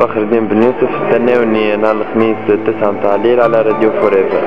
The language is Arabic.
فخر الدين بن يوسف استناوني نهار الخميس 9 متاع الليل على راديو فوريفر